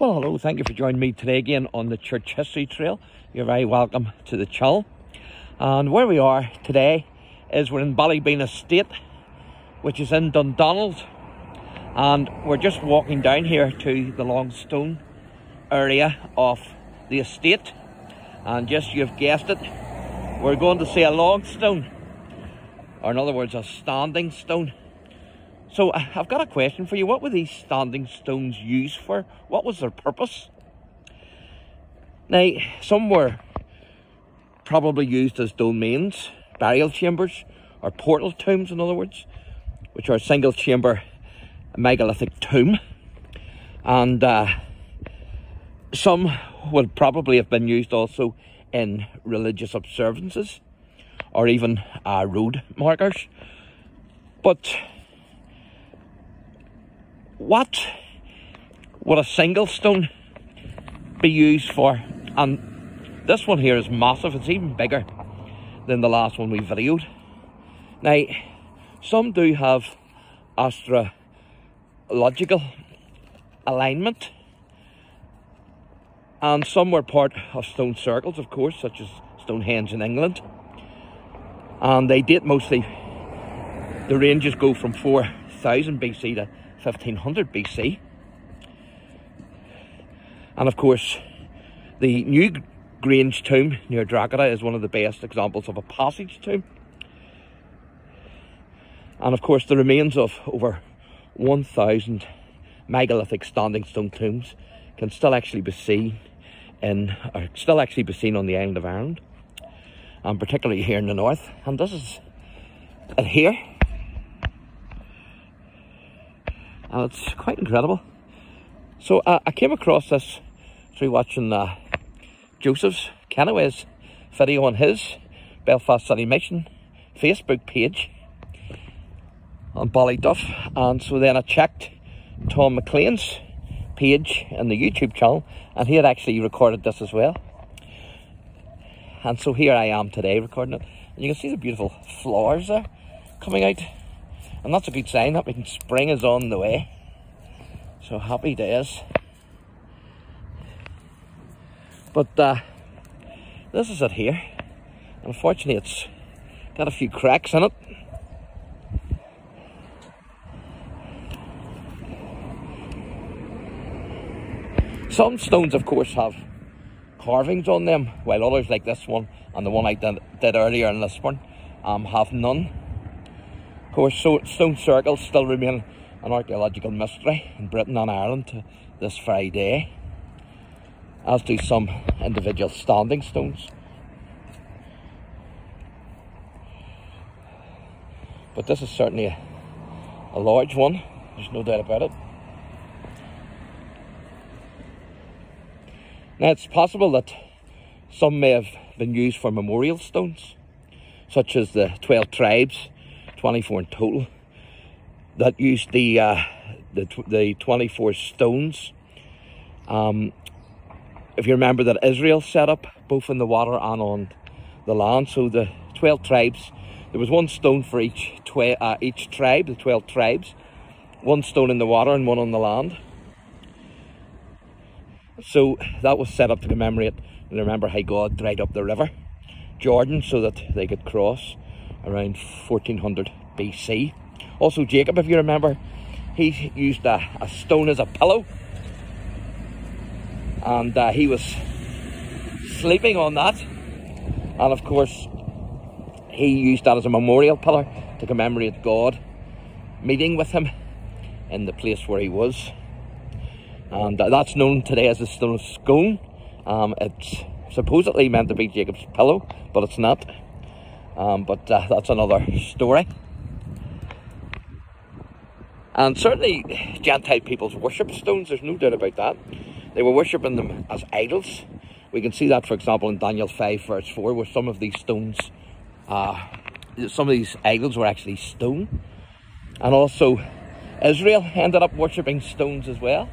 Well, hello, thank you for joining me today again on the Church History Trail. You're very welcome to the Chull. And where we are today is we're in Ballybeen Estate, which is in Dundonald. And we're just walking down here to the Long Stone area of the estate. And just you've guessed it, we're going to see a long stone, or in other words, a standing stone. So I've got a question for you. What were these standing stones used for? What was their purpose? Now, some were probably used as dolmens, burial chambers, or portal tombs, in other words, which are a single chamber megalithic tomb. And uh, some would probably have been used also in religious observances or even uh, road markers. But what would a single stone be used for? And this one here is massive, it's even bigger than the last one we videoed. Now, some do have astrological alignment, and some were part of stone circles, of course, such as Stonehenge in England. And they date mostly, the ranges go from 4000 BC to 1500 BC. And of course, the New Grange tomb near Drogheda is one of the best examples of a passage tomb. And of course, the remains of over 1,000 megalithic standing stone tombs can still actually be seen in, still actually be seen on the island of Ireland, and particularly here in the north. And this is here and it's quite incredible. So uh, I came across this through watching uh, Joseph's Kenaway's video on his Belfast City Mission Facebook page on Ballyduff and so then I checked Tom McLean's page in the YouTube channel and he had actually recorded this as well. And so here I am today recording it. And you can see the beautiful flowers there coming out. And that's a good sign. That means spring is on the way. So happy days. But uh, this is it here. Unfortunately, it's got a few cracks in it. Some stones, of course, have carvings on them, while others, like this one and the one I did, did earlier in Lisburn, um, have none. Of course, stone circles still remain an archaeological mystery in Britain and Ireland to this very day, as do some individual standing stones. But this is certainly a, a large one, there's no doubt about it. Now it's possible that some may have been used for memorial stones, such as the 12 tribes 24 in total that used the uh, the, the 24 stones. Um, if you remember that Israel set up both in the water and on the land, so the 12 tribes, there was one stone for each uh, each tribe, the 12 tribes, one stone in the water and one on the land. So that was set up to commemorate and remember how God dried up the river Jordan so that they could cross around 1400 BC. Also, Jacob, if you remember, he used a, a stone as a pillow. And uh, he was sleeping on that. And of course, he used that as a memorial pillar to commemorate God meeting with him in the place where he was. And uh, that's known today as the Stone of Scone. Um, it's supposedly meant to be Jacob's pillow, but it's not. Um, but uh, that's another story. And certainly, Gentile peoples worship stones, there's no doubt about that. They were worshipping them as idols. We can see that, for example, in Daniel 5, verse 4, where some of these stones, uh, some of these idols were actually stone. And also, Israel ended up worshipping stones as well.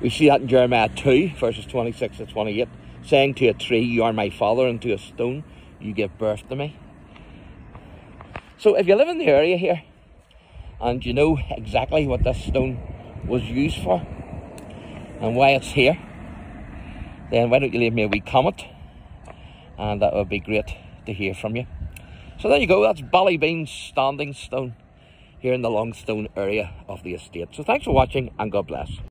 We see that in Jeremiah 2, verses 26 to 28 saying to a tree, You are my father, and to a stone, You give birth to me. So if you live in the area here and you know exactly what this stone was used for and why it's here, then why don't you leave me a wee comment? And that would be great to hear from you. So there you go, that's Ballybeen Standing Stone here in the Longstone area of the estate. So thanks for watching and God bless.